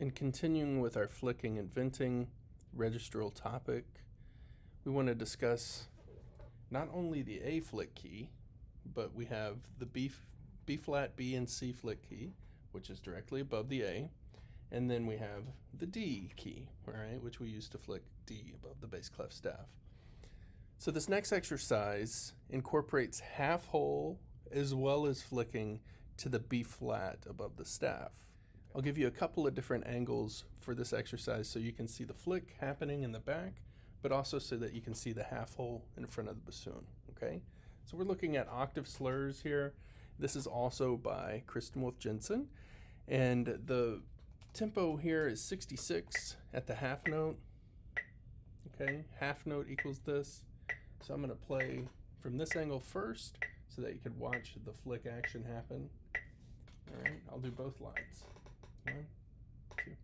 In continuing with our flicking and venting registral topic, we want to discuss not only the A flick key, but we have the B, B flat, B, and C flick key, which is directly above the A. And then we have the D key, all right, which we use to flick D above the bass clef staff. So this next exercise incorporates half hole as well as flicking to the B flat above the staff. I'll give you a couple of different angles for this exercise so you can see the flick happening in the back, but also so that you can see the half hole in front of the bassoon, okay? So we're looking at octave slurs here. This is also by Kristin Wolfe Jensen. And the tempo here is 66 at the half note. Okay, half note equals this. So I'm gonna play from this angle first so that you could watch the flick action happen. All right, I'll do both lines. One, two.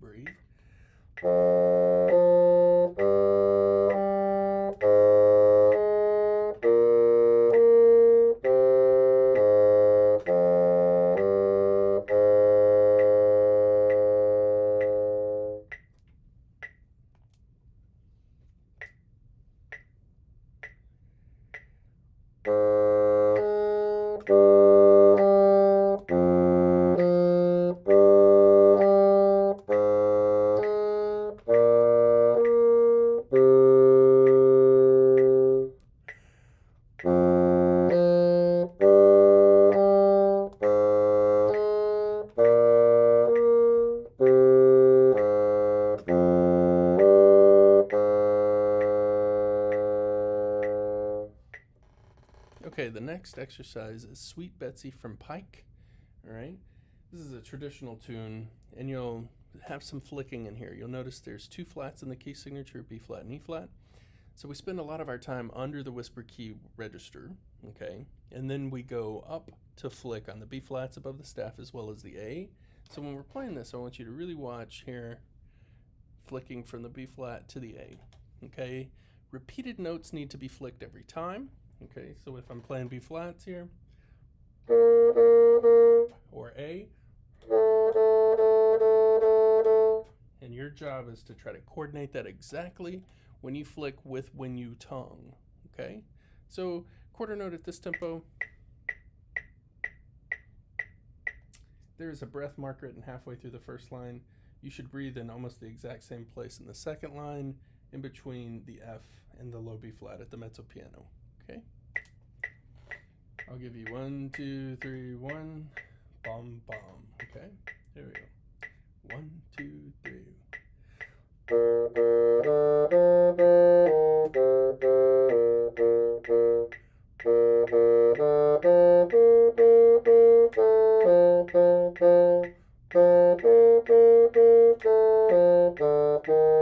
Breathe. you Okay, the next exercise is Sweet Betsy from Pike. All right, this is a traditional tune, and you'll have some flicking in here. You'll notice there's two flats in the key signature B flat and E flat. So we spend a lot of our time under the whisper key register, okay, and then we go up to flick on the B flats above the staff as well as the A. So when we're playing this, I want you to really watch here, flicking from the B flat to the A, okay. Repeated notes need to be flicked every time. Okay, so if I'm playing B flats here, or A, and your job is to try to coordinate that exactly when you flick with when you tongue. Okay, so quarter note at this tempo. There's a breath mark written halfway through the first line. You should breathe in almost the exact same place in the second line, in between the F and the low B flat at the mezzo piano. Okay. I'll give you one, two, three, one, bomb, bomb. Okay. There we go. One, two, three.